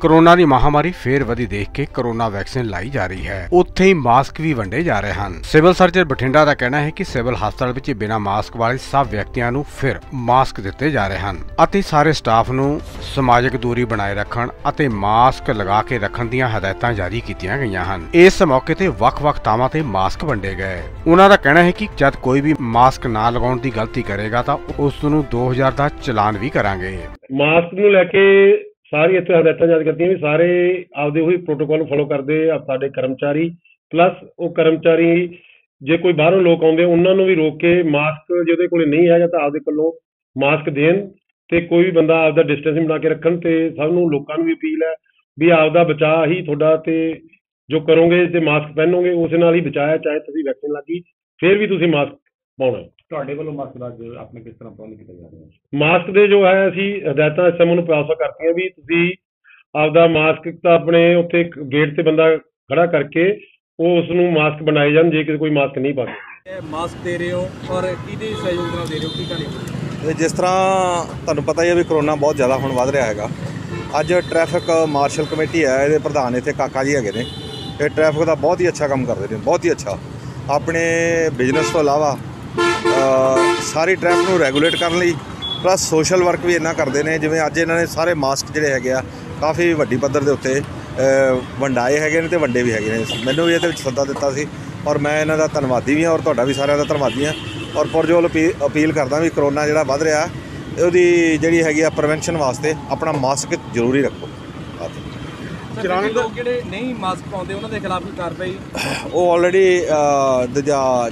Corona ਦੀ ਮਹਾਮਾਰੀ ਫੇਰ ਵਧੀ ਦੇਖ ਕੇ ਕਰੋਨਾ ਵੈਕਸੀਨ ਲਾਈ ਜਾ ਰਹੀ ਹੈ। ਉੱਥੇ ਹੀ ਮਾਸਕ ਵੀ ਵੰਡੇ ਜਾ ਰਹੇ ਹਨ। ਸਿਵਲ ਸਰਜਨ ਬਠਿੰਡਾ ਦਾ ਕਹਿਣਾ ਹੈ ਕਿ ਸਿਵਲ ਹਸਪਤਾਲ ਵਿੱਚ ਬਿਨਾਂ ਮਾਸਕ ਵਾਲੇ ਸਭ ਵਿਅਕਤੀਆਂ ਨੂੰ ਫਿਰ ਮਾਸਕ ਦਿੱਤੇ ਜਾ ਰਹੇ ਹਨ ਅਤੇ ਸਾਰੇ ਸਟਾਫ ਨੂੰ ਸਮਾਜਿਕ ਦੂਰੀ ਬਣਾਏ ਰੱਖਣ ਅਤੇ ਮਾਸਕ ਲਗਾ ਕੇ ਰੱਖਣ ਦੀਆਂ ਹਦਾਇਤਾਂ ਜਾਰੀ ਕੀਤੀਆਂ ਗਈਆਂ ਹਨ। ਇਸ ਮੌਕੇ ਤੇ ਵੱਖ-ਵੱਖ ਥਾਵਾਂ ਤੇ ਮਾਸਕ ਵੰਡੇ ਗਏ। ਉਹਨਾਂ ਦਾ ਕਹਿਣਾ ਹੈ ਕਿ ਜਦ ਕੋਈ ਵੀ ਮਾਸਕ ਨਾ ਲਗਾਉਣ ਦੀ ਗਲਤੀ ਕਰੇਗਾ ਤਾਂ ਉਸ ਨੂੰ 2000 ਦਾ ਚਲਾਨ ਵੀ ਕਰਾਂਗੇ। ਮਾਸਕ ਨੂੰ ਲੈ ਕੇ ਸਾਰੀ ਇੱਥੇ ਹਦਾਇਤਾਂ ਜਾਰੀ ਕਰਦੀਆਂ ਵੀ ਸਾਰੇ ਆਪਦੇ ਉਹੀ ਪ੍ਰੋਟੋਕਾਲ ਫੋਲੋ ਕਰਦੇ ਆ ਸਾਡੇ ਕਰਮਚਾਰੀ ਪਲੱਸ ਉਹ ਕਰਮਚਾਰੀ ਜੇ ਕੋਈ ਬਾਹਰੋਂ ਲੋਕ ਆਉਂਦੇ, ਉਹਨਾਂ ਨੂੰ ਵੀ ਰੋਕ ਕੇ ਮਾਸਕ ਜੇ ਉਹਦੇ ਕੋਲੇ ਨਹੀਂ ਹੈਗਾ ਤਾਂ ਆਪਦੇ ਕੋਲੋਂ ਮਾਸਕ ਦੇਣ ਤੇ ਕੋਈ ਵੀ ਬੰਦਾ ਆਪਦਾ ਡਿਸਟੈਂਸਿੰਗ ਬਣਾ ਕੇ ਰੱਖਣ ਤੇ ਸਭ ਨੂੰ ਲੋਕਾਂ ਨੂੰ ਵੀ ਅਪੀਲ ਹੈ ਵੀ ਆਪਦਾ ਬਚਾਅ ਹੀ ਤੁਹਾਡਾ ਤੇ ਜੋ ਕਰੋਗੇ ਤੇ ਮਾਸਕ ਪਹਿਨੋਗੇ, ਉਸ ਨਾਲ ਹੀ ਬਚਾਇਆ, ਚਾਹੇ ਤੁਸੀਂ ਵੈਕਸੀਨ ਲੱਗੀ ਫਿਰ ਵੀ ਤੁਸੀਂ ਮਾਸਕ ਪਾਉਣਾ। ਤੁਹਾਡੇ ਵੱਲੋਂ ਮਾਸਕ ਦਾ ਅੱਜ ਆਪਣੇ ਕਿਸ ਤਰ੍ਹਾਂ ਪ੍ਰਬੰਧ ਕੀਤਾ ਜਾ ਰਿਹਾ ਹੈ? ਮਾਸਕ ਦੇ ਜੋ ਹੈ ਅਸੀਂ ਹਦਾਇਤਾਂ ਇਸ ਸਮੇਂ ਨੂੰ ਪਾਸ ਕਰਤੀਆਂ ਵੀ ਤੁਸੀਂ ਆਪਦਾ ਮਾਸਕ ਤਾਂ ਆਪਣੇ ਉੱਥੇ ਗੇਟ ਤੇ ਬੰਦਾ ਖੜਾ ਕਰਕੇ ਉਹ ਉਸ ਨੂੰ ਮਾਸਕ ਬਣਾਏ ਜਾਣ ਜੇ ਕਿਸੇ ਕੋਈ ਮਾਸਕ ਨਹੀਂ ਪਾ ਇਹ ਮਾਸਕ ਦੇ ਰਹੇ ਹੋ ਔਰ ਕਿਹਦੇ ਸਹਿਯੋਗ ਨਾਲ ਦੇ ਰਹੇ ਹੋ? ਕੀ ਇਹ ਜਿਸ ਤਰ੍ਹਾਂ ਤੁਹਾਨੂੰ ਪਤਾ ਹੀ ਹੈ ਵੀ ਕਰੋਨਾ ਬਹੁਤ ਜ਼ਿਆਦਾ ਹੁਣ ਵੱਧ ਰਿਹਾ ਹੈਗਾ। ਅੱਜ ਟ੍ਰੈਫਿਕ ਮਾਰਸ਼ਲ ਕਮੇਟੀ ਹੈ ਇਹਦੇ ਪ੍ਰਧਾਨ ਇੱਥੇ ਕਾਕਾ ਜੀ ਹੈਗੇ ਨੇ। ਇਹ ਟ੍ਰੈਫਿਕ ਦਾ ਬਹੁਤ ਹੀ ਅੱਛਾ ਕੰਮ ਕਰਦੇ ਨੇ ਬਹੁਤ ਹੀ ਅੱਛਾ। ਆਪਣੇ ਬਿਜ਼ਨਸ ਤੋਂ ਇਲਾਵਾ ਸਾਰੀ ਟ੍ਰੈਫਿਕ ਨੂੰ ਰੈਗੂਲੇਟ ਕਰਨ ਲਈ ਪਲੱਸ ਸੋਸ਼ਲ ਵਰਕ ਵੀ ਇੰਨਾ ਕਰਦੇ ਨੇ ਜਿਵੇਂ ਅੱਜ ਇਹਨਾਂ ਨੇ ਸਾਰੇ ਮਾਸਕ ਜਿਹੜੇ ਹੈਗੇ ਆ ਕਾਫੀ ਵੱਡੀ ਪੱਧਰ ਦੇ ਉੱਤੇ ਵੰਡਾਏ ਹੈਗੇ ਨੇ ਤੇ ਵੰਡੇ ਵੀ ਹੈਗੇ ਨੇ। ਮੈਨੂੰ ਵੀ ਇਹਦੇ ਵਿੱਚ ਸੱਦਾ ਦਿੱਤਾ ਸੀ ਔਰ ਮੈਂ ਇਹਨਾਂ ਦਾ ਧੰਨਵਾਦੀ ਵੀ ਹਾਂ ਔਰ ਤੁਹਾਡਾ ਵੀ ਸਾਰਿਆਂ ਦਾ ਧੰਨਵਾਦੀ ਹਾਂ। ਔਰ ਪੁਰਜੋਲ ਅਪੀ- ਅਪੀਲ ਕਰਦਾ ਵੀ ਕਰੋਨਾ ਜਿਹੜਾ ਵੱਧ ਰਿਹਾ ਉਹਦੀ ਜਿਹੜੀ ਹੈਗੀ ਆ ਪ੍ਰੀਵੈਂਸ਼ਨ ਵਾਸਤੇ ਆਪਣਾ ਮਾਸਕ ਜ਼ਰੂਰੀ ਰੱਖੋ। ਚਲਾਨ ਲੋਕ ਜਿਹੜੇ ਨਹੀਂ ਮਾਸਕ ਪਾਉਂਦੇ ਉਹਨਾਂ ਦੇ ਖਿਲਾਫ ਵੀ ਕਾਰਵਾਈ? ਉਹ ਆਲਰੇਡੀ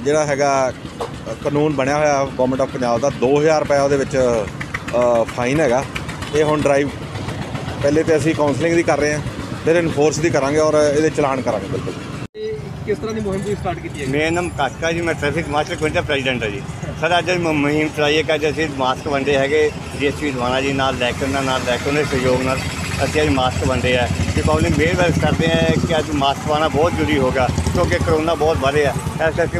ਜਿਹੜਾ ਹੈਗਾ ਕਾਨੂੰਨ ਬਣਿਆ ਹੋਇਆ ਗਵਰਨਮੈਂਟ ਆਫ ਪੰਜਾਬ ਦਾ 2000 ਰੁਪਏ ਉਹਦੇ ਵਿੱਚ ਫਾਈਨ ਹੈਗਾ। ਇਹ ਹੁਣ ਡਰਾਈਵ ਪਹਿਲੇ ਤੇ ਅਸੀਂ ਕਾਉਂਸਲਿੰਗ ਦੀ ਕਰ ਰਹੇ ਹਾਂ ਫਿਰ ਇਨਫੋਰਸ ਦੀ ਕਰਾਂਗੇ ਔਰ ਇਹਦੇ ਚਲਾਨ ਕਰਾਂਗੇ ਬਿਲਕੁਲ। ਇਹ ਕਿਸ ਤਰ੍ਹਾਂ ਦੀ ਮੁਹਿੰਮ ਦੀ ਸਟਾਰਟ ਕੀਤੀ ਹੈ ਮੇਰਾ ਨਾਮ ਕਾਕਾ ਜੀ ਮੈਂ ਟ੍ਰੈਫਿਕ ਮਾਸਟਰ ਕਮੇਟੀ ਦਾ ਪ੍ਰੈਜ਼ੀਡੈਂਟ ਹਾਂ ਜੀ। ਸਰ ਅੱਜ ਮੁਹਿੰਮ ਚਲਾਈ ਹੈ ਕਿ ਅੱਜ ਅਸੀਂ ਮਾਸਕ ਵੰਡੇ ਹੈਗੇ ਡੀਐਸਪੀ ਦਵਾਨਾ ਜੀ ਨਾਲ ਲੈ ਕੇ ਉਹਨਾਂ ਨਾਲ ਲੈ ਕੇ ਉਹਨਾਂ ਦੇ ਸਹਿਯੋਗ ਨਾਲ ਅਸੀਂ ਅੱਜ ਮਾਸਕ ਵੰਡੇ ਆ। ਤੇ ਪਬਲਿਕ ਬੇਵਰ ਕਰਦੇ ਆ ਕਿ ਅੱਜ ਮਾਸਕ ਪਾਉਣਾ ਬਹੁਤ ਜ਼ਰੂਰੀ ਹੋਗਾ ਕਿਉਂਕਿ ਕਰੋਨਾ ਬਹੁਤ ਵੱਧ ਰਿਹਾ। ਇਸ ਕਰਕੇ